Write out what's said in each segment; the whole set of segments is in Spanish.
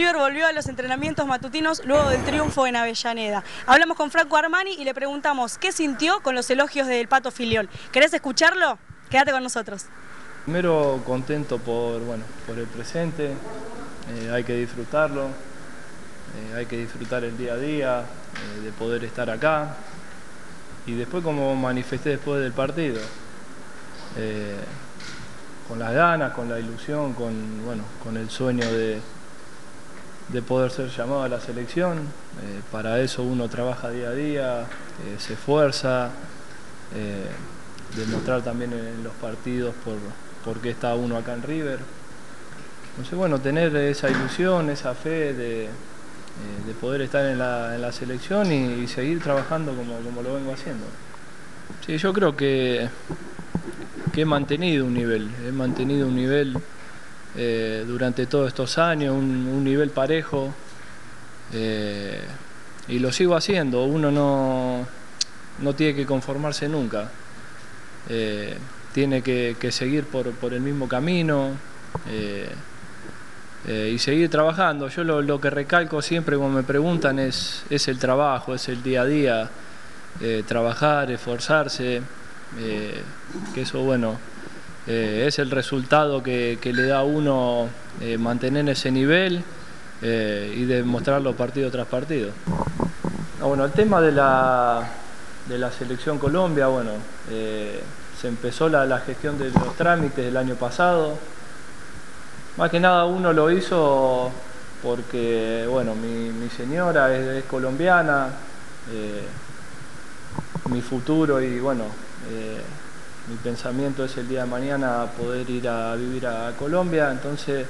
River volvió a los entrenamientos matutinos luego del triunfo en Avellaneda. Hablamos con Franco Armani y le preguntamos qué sintió con los elogios del Pato Filiol. ¿Querés escucharlo? Quédate con nosotros. Primero contento por, bueno, por el presente, eh, hay que disfrutarlo, eh, hay que disfrutar el día a día, eh, de poder estar acá. Y después como manifesté después del partido, con las ganas, con la ilusión, con, bueno, con el sueño de, de poder ser llamado a la selección. Eh, para eso uno trabaja día a día, eh, se esfuerza, eh, demostrar también en los partidos por, por, qué está uno acá en River. Entonces, bueno, tener esa ilusión, esa fe de, poder estar en la, selección y, seguir trabajando como, como, lo vengo haciendo. Sí, yo creo que, que he mantenido un nivel, he mantenido un nivel eh, durante todos estos años, un, nivel parejo. Eh, y lo sigo haciendo, uno no, no tiene que conformarse nunca. Eh, tiene que, seguir por, el mismo camino y seguir trabajando. Yo lo, que recalco siempre cuando me preguntan es, es el trabajo, es el día a día, trabajar, esforzarse, que eso bueno, eh, es el resultado que, le da a uno eh, mantener ese nivel eh, y demostrarlo partido tras partido. Ah, bueno, el tema de la, de la selección Colombia, bueno, se empezó la, gestión de los trámites el año pasado. Más que nada uno lo hizo porque, bueno, mi, señora es, colombiana, mi futuro y, bueno, mi pensamiento es el día de mañana poder ir a vivir a Colombia, entonces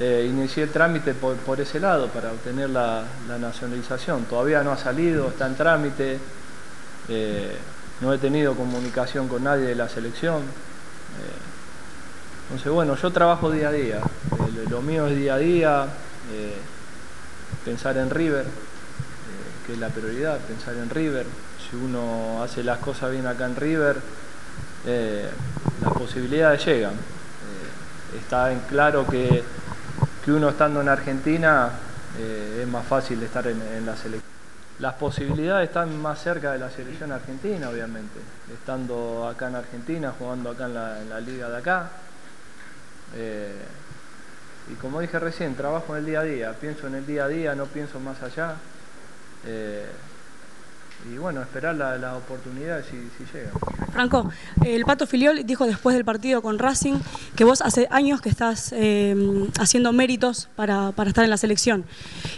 eh, inicié el trámite por, ese lado para obtener la, nacionalización. Todavía no ha salido, está en trámite, eh, no he tenido comunicación con nadie de la selección. Eh, entonces bueno, yo trabajo día a día, lo mío es día a día, pensar en River, que es la prioridad, pensar en River. Si uno hace las cosas bien acá en River, eh, las posibilidades llegan. Eh, está en claro que, que, uno estando en Argentina eh, es más fácil estar en, la selección. Las posibilidades están más cerca de la selección argentina, obviamente. Estando acá en Argentina, jugando acá en la, liga de acá. y como dije recién, trabajo en el día a día, pienso en el día a día, no pienso más allá y bueno, esperar las la oportunidades si, si llegan. Franco, el Pato Filiol dijo después del partido con Racing que vos hace años que estás eh, haciendo méritos para, estar en la selección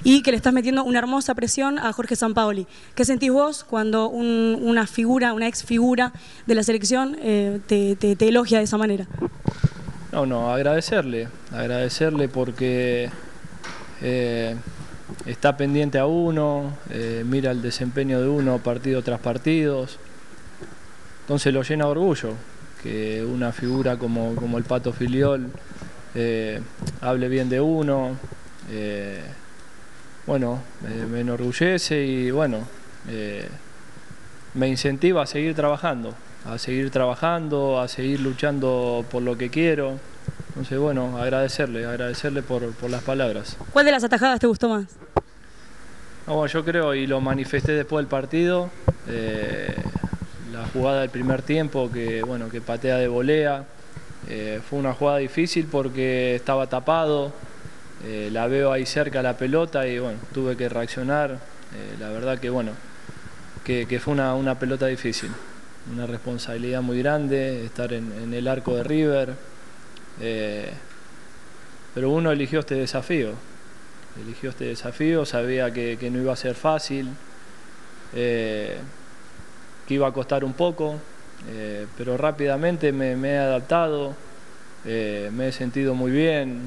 y que le estás metiendo una hermosa presión a Jorge Sampaoli. ¿Qué sentís vos cuando una figura, una ex figura de la selección eh, te, elogia de esa manera? No, no, agradecerle, agradecerle porque... Eh, está pendiente a uno, eh, mira el desempeño de uno partido tras partido. Entonces lo llena de orgullo que una figura como, el Pato Filiol eh, hable bien de uno. Eh, bueno, me enorgullece y bueno, me incentiva a seguir trabajando, a seguir trabajando, a seguir luchando por lo que quiero. Entonces, bueno, agradecerle, agradecerle por, las palabras. ¿Cuál de las atajadas te gustó más? No, yo creo, y lo manifesté después del partido, eh, la jugada del primer tiempo, que, bueno, que patea de volea. Eh, fue una jugada difícil porque estaba tapado, eh, la veo ahí cerca la pelota y bueno, tuve que reaccionar. la verdad que bueno, que, fue una, pelota difícil, una responsabilidad muy grande, estar en el arco de River. Pero uno eligió este desafío, eligió este desafío, sabía que, no iba a ser fácil, eh, que iba a costar un poco, eh, pero rápidamente me, he adaptado, me he sentido muy bien,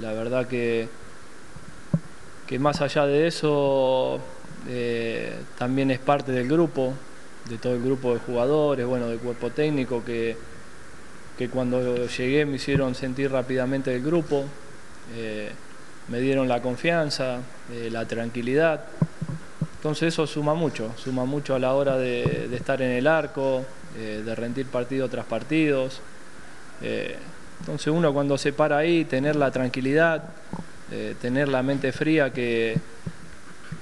la verdad que, que más allá de eso también es parte del grupo, de todo el grupo de jugadores, bueno, del cuerpo técnico que que cuando llegué me hicieron sentir rápidamente el grupo, eh, me dieron la confianza, eh, la tranquilidad. Entonces eso suma mucho, suma mucho a la hora de, estar en el arco, eh, de rendir partido tras partidos. entonces uno cuando se para ahí, tener la tranquilidad, eh, tener la mente fría que,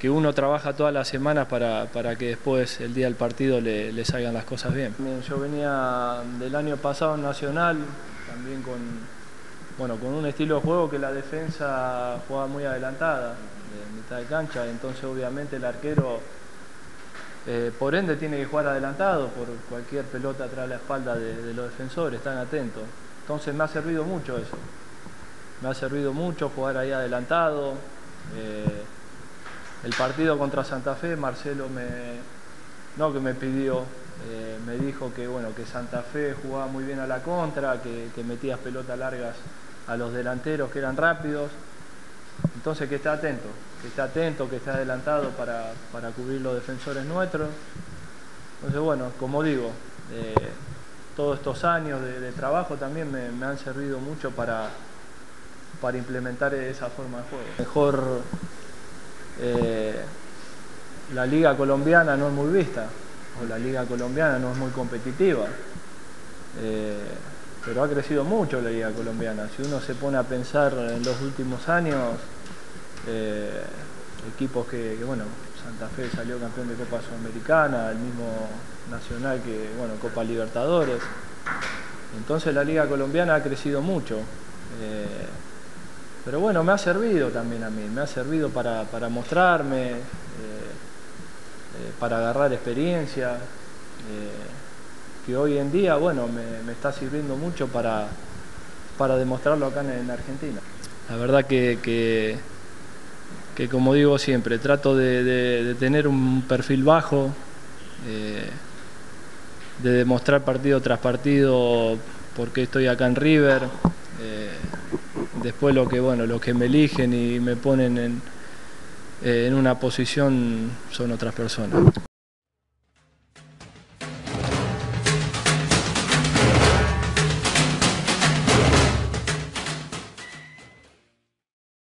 que uno trabaja todas las semanas para, para que después el día del partido le, salgan las cosas bien. Yo venía del año pasado en Nacional, también con, bueno, con un estilo de juego que la defensa jugaba muy adelantada, de mitad de cancha, entonces obviamente el arquero eh, por ende tiene que jugar adelantado por cualquier pelota atrás de la espalda de, los defensores, están atentos. Entonces me ha servido mucho eso. Me ha servido mucho jugar ahí adelantado. Eh, el partido contra Santa Fe, Marcelo me, no que me pidió, eh, me dijo que bueno, que Santa Fe jugaba muy bien a la contra, que, metías pelotas largas a los delanteros que eran rápidos. Entonces que esté atento, que esté atento, que esté adelantado para, para cubrir los defensores nuestros. Entonces bueno, como digo, eh, todos estos años de, trabajo también me, me, han servido mucho para, para implementar esa forma de juego. Mejor eh, la liga colombiana no es muy vista, o la liga colombiana no es muy competitiva. Eh, pero ha crecido mucho la liga colombiana. Si uno se pone a pensar en los últimos años, eh, equipos que, bueno, Santa Fe salió campeón de Copa Sudamericana, el mismo Nacional que, bueno, Copa Libertadores. Entonces la liga colombiana ha crecido mucho. Eh, pero bueno, me ha servido también a mí, me ha servido para, para mostrarme, para agarrar experiencia que hoy en día, bueno, me, está sirviendo mucho para, para demostrarlo acá en, en, Argentina. La verdad que, que, como digo siempre, trato de tener un perfil bajo, eh, de demostrar partido tras partido porque estoy acá en River. Eh, después lo que, bueno, lo que me eligen y me ponen en, en una posición son otras personas.